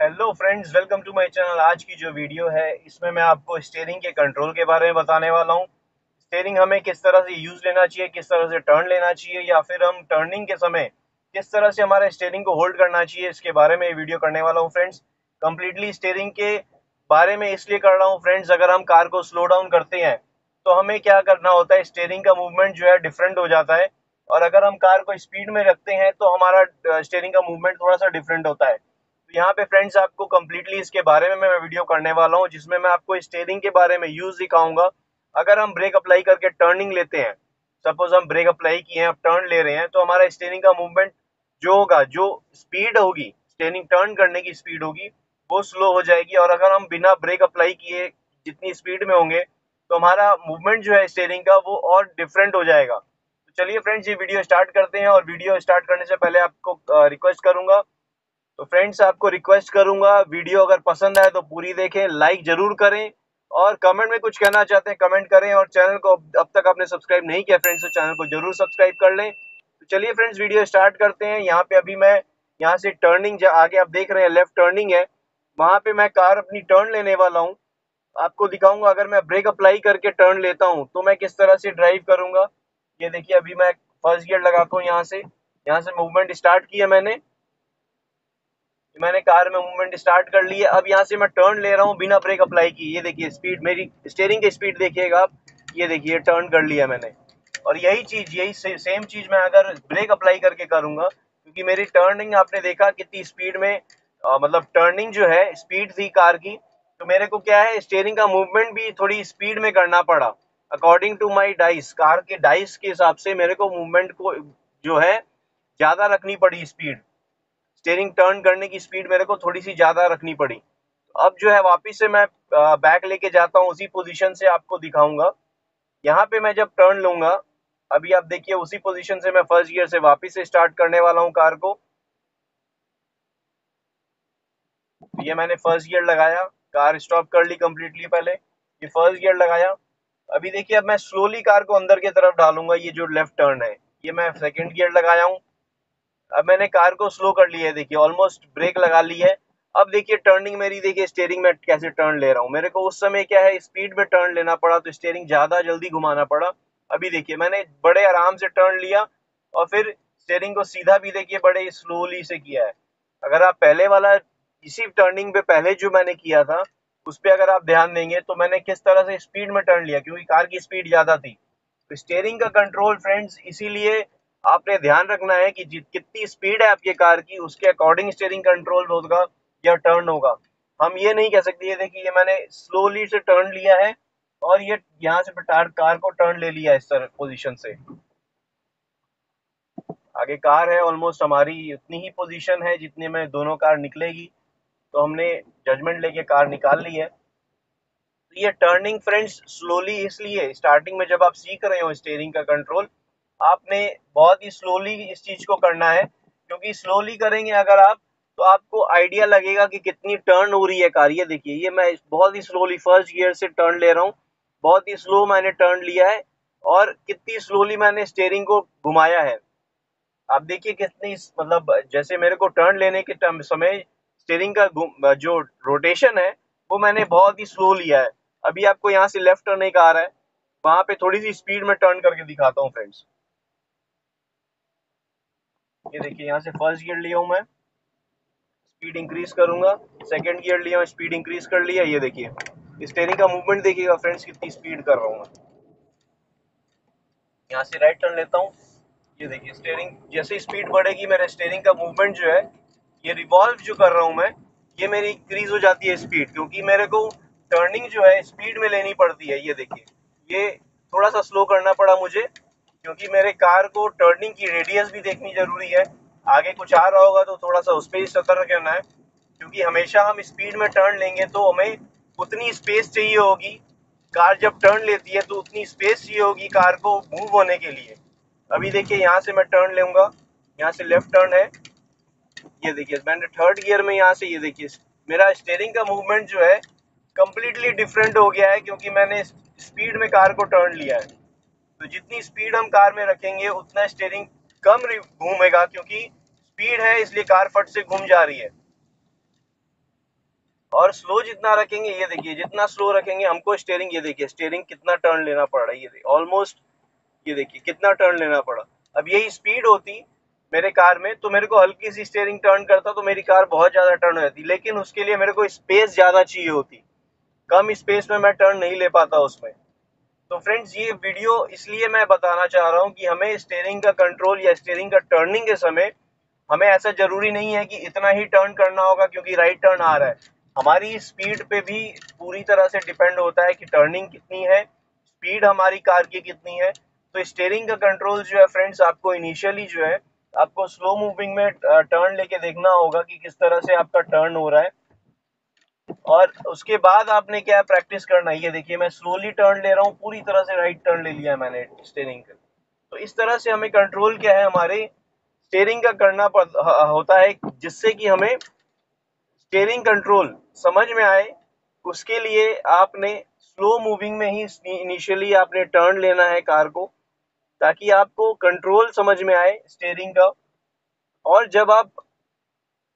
Hello friends welcome to my channel आज की जो वीडियो है, इसमें मैं आपको स्टेयरिंग के कंट्रोल के बारे में बताने वाला हूँ। स्टेयरिंग हमें किस तरह से यूज़ लेना चाहिए, किस तरह से टर्न लेना चाहिए, या फिर हम टर्निंग के समय किस तरह से हमारे स्टेयरिंग को होल्ड करना चाहिए, इसके बारे में वीडियो करने वाला हूँ फ्रेंड्स कम्प्लीटली स्टेयरिंग के बारे में इसलिए कर रहा हूँ फ्रेंड्स अगर हम कार को स्लो डाउन करते हैं तो हमें क्या करना होता है स्टेयरिंग का मूवमेंट जो है डिफरेंट हो जाता है। और अगर हम कार को स्पीड में रखते हैं तो हमारा स्टेयरिंग का मूवमेंट थोड़ा सा डिफरेंट होता है। तो यहाँ पे फ्रेंड्स आपको कम्प्लीटली इसके बारे में मैं वीडियो करने वाला हूँ, जिसमें मैं आपको स्टेयरिंग के बारे में यूज़ दिखाऊँगा। अगर हम ब्रेक अप्लाई करके टर्निंग लेते हैं सपोज़ हम ब्रेक अप्लाई किए हैं, अब टर्न ले रहे हैं तो हमारा स्टेयरिंग का मूवमेंट जो होगा, जो स्पीड होगी स्टेयरिंग टर्न करने की स्पीड होगी, वो स्लो हो जाएगी। और अगर हम बिना ब्रेक अप्लाई किए जितनी स्पीड में होंगे तो हमारा मूवमेंट जो है स्टेयरिंग का, वो और डिफरेंट हो जाएगा। तो चलिए फ्रेंड्स ये वीडियो स्टार्ट करते हैं और वीडियो स्टार्ट करने से पहले आपको रिक्वेस्ट करूँगा तो फ्रेंड्स आपको रिक्वेस्ट करूँगा वीडियो अगर पसंद आए तो पूरी देखें लाइक ज़रूर करें और कमेंट में कुछ कहना चाहते हैं कमेंट करें और चैनल को अब तक आपने सब्सक्राइब नहीं किया फ्रेंड्स तो चैनल को ज़रूर सब्सक्राइब कर लें। तो चलिए फ्रेंड्स वीडियो स्टार्ट करते हैं। यहाँ पे अभी मैं, यहाँ से टर्निंग आगे आप देख रहे हैं लेफ़्ट टर्निंग है। वहाँ पे मैं कार अपनी टर्न लेने वाला हूँ। आपको दिखाऊँगा, अगर मैं ब्रेक अप्लाई करके टर्न लेता हूँ तो मैं किस तरह से ड्राइव करूँगा। ये देखिए, अभी मैं फ़र्स्ट गियर लगाता हूँ यहाँ से। यहाँ से मूवमेंट स्टार्ट किया मैंने। मैंने कार में मूवमेंट स्टार्ट कर ली है। अब यहाँ से मैं टर्न ले रहा हूँ बिना ब्रेक अप्लाई की ये देखिए स्पीड मेरी स्टेयरिंग की स्पीड देखिएगा आप। ये देखिए टर्न कर लिया मैंने। और यही चीज़ यही से, सेम चीज़ मैं अगर ब्रेक अप्लाई करके करूँगा क्योंकि मेरी टर्निंग आपने देखा कितनी स्पीड में आ, मतलब टर्निंग जो है स्पीड थी कार की। तो मेरे को क्या है स्टेयरिंग का मूवमेंट भी थोड़ी स्पीड में करना पड़ा। अकॉर्डिंग टू माई डाइस कार के डाइस के हिसाब से मेरे को मूवमेंट को जो है ज़्यादा रखनी पड़ी स्पीड स्टेयरिंग टर्न करने की स्पीड मेरे को थोड़ी सी ज़्यादा रखनी पड़ी। अब जो है वापस से मैं बैक लेके जाता हूँ, उसी पोजीशन से आपको दिखाऊँगा। यहाँ पे मैं जब टर्न लूँगा, अभी आप देखिए उसी पोजीशन से मैं फ़र्स्ट गियर से वापस से स्टार्ट करने वाला हूँ कार को। ये मैंने फ़र्स्ट गियर लगाया कार स्टॉप कर ली कम्प्लीटली पहले, ये फ़र्स्ट गियर लगाया। अभी देखिए अब मैं स्लोली कार को अंदर की तरफ़ डालूँगा ये जो लेफ़्ट टर्न है, ये मैं सेकेंड गियर लगाया हूँ। अब मैंने कार को स्लो कर लिया है, देखिए ऑलमोस्ट ब्रेक लगा ली है। अब देखिए टर्निंग मेरी, देखिए स्टेयरिंग में कैसे टर्न ले रहा हूँ। मेरे को उस समय क्या है स्पीड में टर्न लेना पड़ा तो स्टेयरिंग ज़्यादा जल्दी घुमाना पड़ा। अभी देखिए, मैंने बड़े आराम से टर्न लिया और फिर स्टेयरिंग को सीधा भी, देखिए, बड़े स्लोली से किया है। अगर आप पहले वाला, इसी टर्निंग पे पहले जो मैंने किया था, उस पर अगर आप ध्यान देंगे तो मैंने किस तरह से स्पीड में टर्न लिया, क्योंकि कार की स्पीड ज़्यादा थी। तो स्टेयरिंग का कंट्रोल फ्रेंड्स इसीलिए आपने ध्यान रखना है कि कितनी स्पीड है आपकी कार की, उसके अकॉर्डिंग स्टेयरिंग कंट्रोल होगा या टर्न होगा। हम ये नहीं कह सकते, ये देखिए, ये मैंने स्लोली से टर्न लिया है और ये यहाँ से कार को टर्न ले लिया इस तरह पोजीशन से। आगे कार है ऑलमोस्ट हमारी उतनी ही पोजीशन है जितने में दोनों कार निकलेगी। तो हमने जजमेंट लेके कार निकाल ली है। तो ये टर्निंग फ्रेंड्स स्लोली इसलिए स्टार्टिंग में जब आप सीख रहे हो स्टेयरिंग का कंट्रोल आपने बहुत ही स्लोली इस चीज़ को करना है, क्योंकि स्लोली करेंगे अगर आप तो आपको आइडिया लगेगा कि कितनी टर्न हो रही है कार। ये देखिए, ये मैं बहुत ही स्लोली फ़र्स्ट गियर से टर्न ले रहा हूँ। बहुत ही स्लो मैंने टर्न लिया है और कितनी स्लोली मैंने स्टेयरिंग को घुमाया है। आप देखिए कितनी मतलब जैसे मेरे को टर्न लेने के समय स्टेयरिंग का जो रोटेशन है, वो मैंने बहुत ही स्लो लिया है। अभी आपको यहाँ से लेफ़्ट टर्न एक आ रहा है। वहाँ पे थोड़ी सी स्पीड में टर्न करके दिखाता हूँ फ्रेंड्स ये देखिए, यहाँ से फ़र्स्ट गियर लिया हूँ मैं। स्पीड इंक्रीज करूँगा। सेकंड गियर लिया स्पीड इंक्रीज कर लिया। ये देखिए स्टेयरिंग का मूवमेंट देखिएगा फ्रेंड्स कितनी स्पीड कर रहा हूँ मैं। यहाँ से राइट टर्न लेता हूँ। ये देखिए स्टेयरिंग जैसे स्पीड बढ़ेगी, मेरा स्टेयरिंग का मूवमेंट जो है, ये रिवॉल्व जो कर रहा हूँ मैं, ये मेरी इंक्रीज हो जाती है स्पीड क्योंकि मेरे को टर्निंग जो है स्पीड में लेनी पड़ती है। ये देखिए, ये थोड़ा सा स्लो करना पड़ा मुझे। क्योंकि मेरे कार को टर्निंग की रेडियस भी देखनी ज़रूरी है। आगे कुछ आ रहा होगा तो थोड़ा सा उस पर ही सतर्क रहना है। क्योंकि हमेशा हम स्पीड में टर्न लेंगे तो हमें उतनी स्पेस चाहिए होगी। कार जब टर्न लेती है तो उतनी स्पेस चाहिए होगी कार को मूव होने के लिए। अभी देखिए यहाँ से मैं टर्न लूँगा। यहाँ से लेफ़्ट टर्न है। ये देखिए, मैंने थर्ड गियर में यहाँ से ये देखिए, मेरा स्टेयरिंग का मूवमेंट जो है कम्प्लीटली डिफरेंट हो गया है क्योंकि मैंने स्पीड में कार को टर्न लिया है। तो जितनी स्पीड हम कार में रखेंगे, उतना स्टेयरिंग कम घूमेगा, क्योंकि स्पीड है, इसलिए कार फट से घूम जा रही है। और स्लो जितना रखेंगे, ये देखिए, जितना स्लो रखेंगे, हमको स्टेयरिंग ये देखिए स्टेयरिंग कितना टर्न लेना पड़ रहा है, ये ऑलमोस्ट ये देखिए, कितना टर्न लेना पड़ा। अब यही स्पीड होती मेरे कार में तो मेरे को हल्की सी स्टेयरिंग टर्न करता तो मेरी कार बहुत ज़्यादा टर्न हो जाती। लेकिन उसके लिए मेरे को स्पेस ज़्यादा चाहिए होती। कम स्पेस में मैं टर्न नहीं ले पाता उसमें। तो फ्रेंड्स ये वीडियो इसलिए मैं बताना चाह रहा हूँ कि हमें स्टेयरिंग का कंट्रोल या स्टेयरिंग का टर्निंग के समय हमें ऐसा ज़रूरी नहीं है कि इतना ही टर्न करना होगा क्योंकि राइट टर्न आ रहा है। हमारी स्पीड पे भी पूरी तरह से डिपेंड होता है कि टर्निंग कितनी है स्पीड हमारी कार की कितनी है। तो स्टेयरिंग का कंट्रोल जो है फ्रेंड्स आपको इनिशियली जो है, आपको स्लो मूविंग में टर्न लेके देखना होगा कि किस तरह से आपका टर्न हो रहा है। और उसके बाद आपने क्या प्रैक्टिस करना है? ये देखिए, मैं स्लोली टर्न ले रहा हूँ, पूरी तरह से राइट टर्न ले लिया मैंने स्टेयरिंग का तो इस तरह से हमें कंट्रोल क्या है? हमारे स्टेयरिंग का करना होता है, जिससे कि हमें स्टेयरिंग कंट्रोल समझ में आए। उसके लिए आपने स्लो मूविंग में ही इनिशियली आपने टर्न लेना है कार को, ताकि आपको कंट्रोल समझ में आए स्टेयरिंग का। और जब आप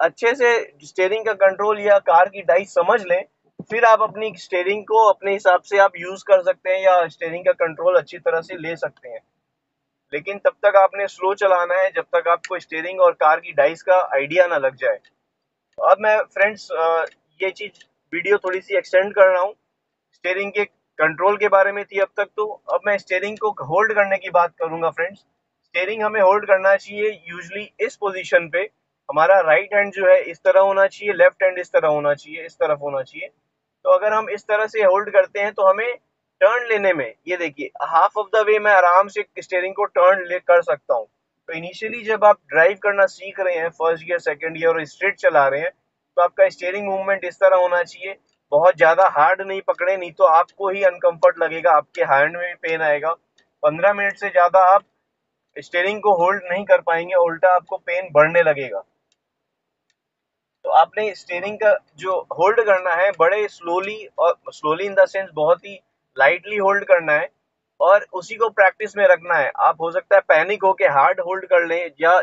अच्छे से स्टेयरिंग का कंट्रोल या कार की डाइस समझ लें, फिर आप अपनी स्टेयरिंग को अपने हिसाब से आप यूज़ कर सकते हैं या स्टेयरिंग का कंट्रोल अच्छी तरह से ले सकते हैं। लेकिन तब तक आपने स्लो चलाना है, जब तक आपको स्टेयरिंग और कार की डाइस का आइडिया ना लग जाए। अब मैं फ्रेंड्स ये चीज़ वीडियो थोड़ी सी एक्सटेंड कर रहा हूँ। स्टेयरिंग के कंट्रोल के बारे में थी अब तक तो। अब मैं स्टेयरिंग को होल्ड करने की बात करूँगा फ्रेंड्स स्टेयरिंग हमें होल्ड करना चाहिए यूजली इस पोजीशन पे। हमारा राइट हैंड जो है इस तरह होना चाहिए लेफ़्ट हैंड इस तरह होना चाहिए, इस तरफ़ होना चाहिए। तो अगर हम इस तरह से होल्ड करते हैं तो हमें टर्न लेने में, ये देखिए हाफ़ ऑफ़ द वे मैं आराम से स्टेयरिंग को टर्न ले, कर सकता हूँ। तो इनिशियली जब आप ड्राइव करना सीख रहे हैं फ़र्स्ट ईयर सेकेंड ईयर और स्ट्रेट चला रहे हैं तो आपका स्टेयरिंग मूवमेंट इस तरह होना चाहिए। बहुत ज़्यादा हार्ड नहीं पकड़े, नहीं तो आपको ही अनकंफर्ट लगेगा, आपके हैंड में भी पेन आएगा। पंद्रह मिनट से ज़्यादा आप स्टेयरिंग को होल्ड नहीं कर पाएँगे, उल्टा आपको पेन बढ़ने लगेगा। तो आपने स्टेयरिंग का जो होल्ड करना है, बड़े स्लोली और स्लोली इन द सेंस बहुत ही लाइटली होल्ड करना है और उसी को प्रैक्टिस में रखना है। आप हो सकता है पैनिक होके हार्ड होल्ड कर लें या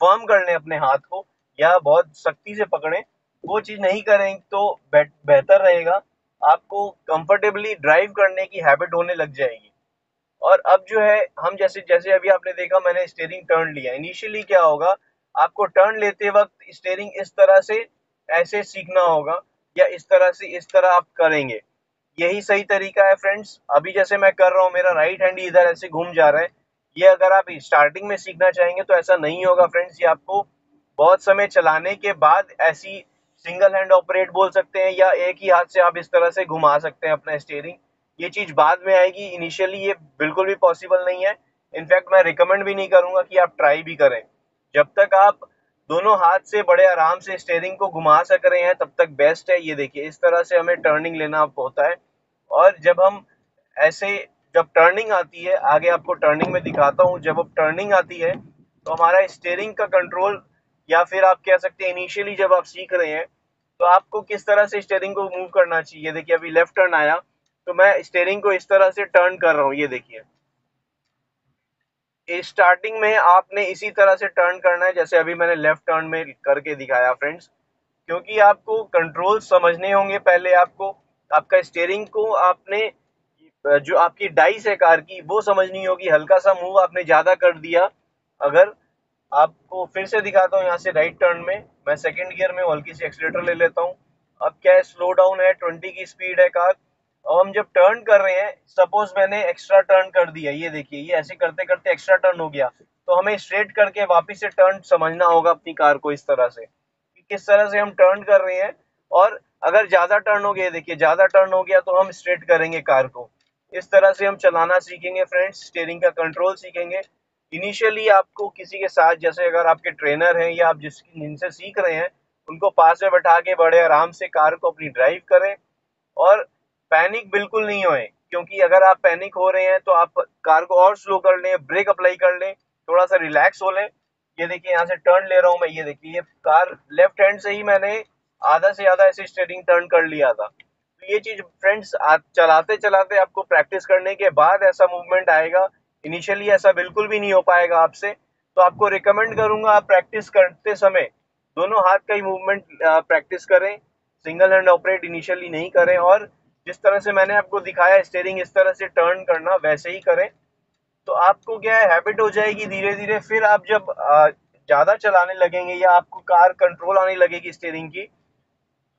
फर्म कर लें अपने हाथ को या बहुत सख्ती से पकड़ें। वो चीज़ नहीं करें तो बेहतर रहेगा। आपको कंफर्टेबली ड्राइव करने की हैबिट होने लग जाएगी। और अब जो है, हम जैसे जैसे अभी आपने देखा, मैंने स्टेयरिंग टर्न लिया। इनिशियली क्या होगा आपको टर्न लेते वक्त स्टेयरिंग इस तरह से ऐसे सीखना होगा या इस तरह से इस तरह आप करेंगे। यही सही तरीका है फ्रेंड्स अभी जैसे मैं कर रहा हूँ, मेरा राइट हैंड इधर ऐसे घूम जा रहा है। ये अगर आप स्टार्टिंग में सीखना चाहेंगे तो ऐसा नहीं होगा फ्रेंड्स ये आपको बहुत समय चलाने के बाद ऐसी सिंगल हैंड ऑपरेट बोल सकते हैं या एक ही हाथ से आप इस तरह से घुमा सकते हैं अपना स्टेयरिंग ये चीज़ बाद में आएगी। इनिशियली ये बिल्कुल भी पॉसिबल नहीं है। इनफैक्ट मैं रिकमेंड भी नहीं करूँगा कि आप ट्राई भी करें। जब तक आप दोनों हाथ से बड़े आराम से स्टेयरिंग को घुमा सक रहे हैं, तब तक बेस्ट है। ये देखिए, इस तरह से हमें टर्निंग लेना होता है। और जब हम ऐसे, जब टर्निंग आती है, आगे आपको टर्निंग में दिखाता हूँ। जब अब टर्निंग आती है तो हमारा स्टेयरिंग का कंट्रोल या फिर आप कह सकते हैं इनिशियली जब आप सीख रहे हैं तो आपको किस तरह से स्टेयरिंग को मूव करना चाहिए? देखिए, अभी लेफ़्ट टर्न आया तो मैं स्टेयरिंग को इस तरह से टर्न कर रहा हूँ। ये देखिए। स्टार्टिंग में आपने इसी तरह से टर्न करना है, जैसे अभी मैंने लेफ़्ट टर्न में करके दिखाया फ्रेंड्स क्योंकि आपको कंट्रोल समझने होंगे पहले आपको, आपका स्टेयरिंग को आपने, जो आपकी डाइस है कार की, वो समझनी होगी, हल्का सा मूव आपने ज़्यादा कर दिया. अगर आपको फिर से दिखाता हूँ यहाँ से राइट टर्न में, मैं सेकेंड गियर में हल्की सी एक्सीटर ले लेता हूँ. अब क्या है स्लो डाउन है ट्वेंटी की स्पीड है कार और हम जब टर्न कर रहे हैं सपोज़ मैंने एक्स्ट्रा टर्न कर दिया, ये देखिए, ये ऐसे करते करते एक्स्ट्रा टर्न हो गया तो हमें स्ट्रेट करके वापस से टर्न समझना होगा अपनी कार को इस तरह से कि किस तरह से हम टर्न कर रहे हैं। और अगर ज़्यादा टर्न हो गया देखिए, ज़्यादा टर्न हो गया तो हम स्ट्रेट करेंगे कार को। इस तरह से हम चलाना सीखेंगे फ्रेंड्स स्टेयरिंग का कंट्रोल सीखेंगे। इनिशियली आपको किसी के साथ, जैसे अगर आपके ट्रेनर हैं या आप जिस जिनसे सीख रहे हैं, उनको पास में बैठा के बड़े आराम से कार को अपनी ड्राइव करें। और पैनिक बिल्कुल नहीं होए, क्योंकि अगर आप पैनिक हो रहे हैं तो आप कार को और स्लो कर लें, ब्रेक अप्लाई कर लें थोड़ा सा रिलैक्स हो लें। ये देखिए, यहाँ से टर्न ले रहा हूँ मैं, ये देखिए, ये कार लेफ़्ट हैंड से ही मैंने आधा से ज़्यादा ऐसे स्टेरिंग टर्न कर लिया था। तो ये चीज़ फ्रेंड्स चलाते चलाते आपको प्रैक्टिस करने के बाद ऐसा मूवमेंट आएगा। इनिशियली ऐसा बिल्कुल भी नहीं हो पाएगा आपसे। तो आपको रिकमेंड करूँगा आप प्रैक्टिस करते समय दोनों हाथ का ही मूवमेंट प्रैक्टिस करें, सिंगल हैंड ऑपरेट इनिशियली नहीं करें और जिस तरह से मैंने आपको दिखाया स्टेयरिंग इस तरह से टर्न करना वैसे ही करें। तो आपको क्या है हैबिट हो जाएगी धीरे धीरे फिर आप जब ज़्यादा चलाने लगेंगे या आपको कार कंट्रोल आने लगेगी स्टेयरिंग की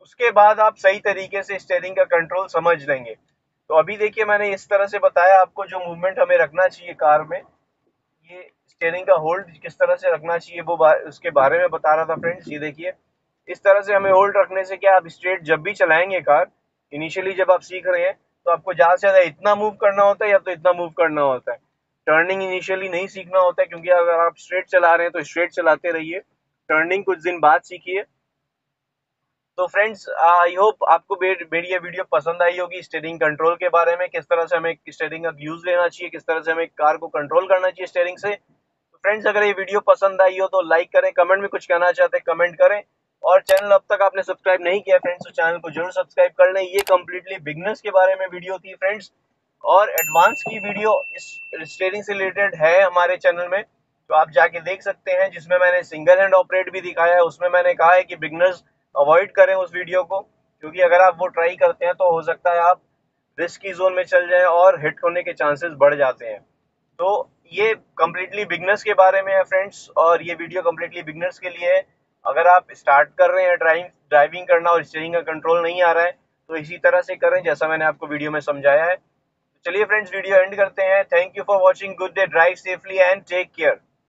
उसके बाद आप सही तरीके से स्टेयरिंग का कंट्रोल समझ लेंगे। तो अभी देखिए मैंने इस तरह से बताया आपको जो मूवमेंट हमें रखना चाहिए कार में। ये स्टेयरिंग का होल्ड किस तरह से रखना चाहिए वो बा, उसके बारे में बता रहा था फ्रेंड्स ये देखिए। इस तरह से हमें होल्ड रखने से क्या आप स्ट्रेट जब भी चलाएँगे कार इनिशियली जब आप सीख रहे हैं तो आपको ज़्यादा से ज़्यादा इतना मूव करना होता है या तो इतना मूव करना होता है? टर्निंग इनिशियली नहीं सीखना होता है, क्योंकि अगर आप स्ट्रेट चला रहे हैं तो स्ट्रेट चलाते रहिए। टर्निंग कुछ दिन बाद सीखिए। तो फ्रेंड्स आई होप आपको मेरी ये वीडियो पसंद आई होगी स्टेयरिंग कंट्रोल के बारे में, किस तरह से हमें स्टेयरिंग का यूज़ लेना चाहिए, किस तरह से हमें कार को कंट्रोल करना चाहिए स्टेयरिंग से। फ्रेंड्स अगर ये वीडियो पसंद आई हो तो लाइक करें कमेंट में कुछ कहना चाहते हैं कमेंट करें। और चैनल अब तक आपने सब्सक्राइब नहीं किया फ्रेंड्स तो चैनल को ज़रूर सब्सक्राइब कर लें। ये कम्प्लीटली बिगनर्स के बारे में वीडियो थी फ्रेंड्स और एडवांस की वीडियो इस स्टेयरिंग से रिलेटेड है हमारे चैनल में। तो आप जाके देख सकते हैं, जिसमें मैंने सिंगल हैंड ऑपरेट भी दिखाया है। उसमें मैंने कहा है कि बिगनर्स अवॉइड करें उस वीडियो को, क्योंकि अगर आप वो ट्राई करते हैं तो हो सकता है आप रिस्क जोन में चल जाएँ और हिट होने के चांसेस बढ़ जाते हैं। तो ये कम्प्लीटली बिगनर्स के बारे में है फ्रेंड्स और ये वीडियो कम्प्लीटली बिगनर्स के लिए है। अगर आप स्टार्ट कर रहे हैं ड्राइविंग ड्राइविंग करना और स्टेयरिंग का कंट्रोल नहीं आ रहा है तो इसी तरह से करें, जैसा मैंने आपको वीडियो में समझाया है। चलिए फ्रेंड्स वीडियो एंड करते हैं। Thank you for watching good day drive safely and take care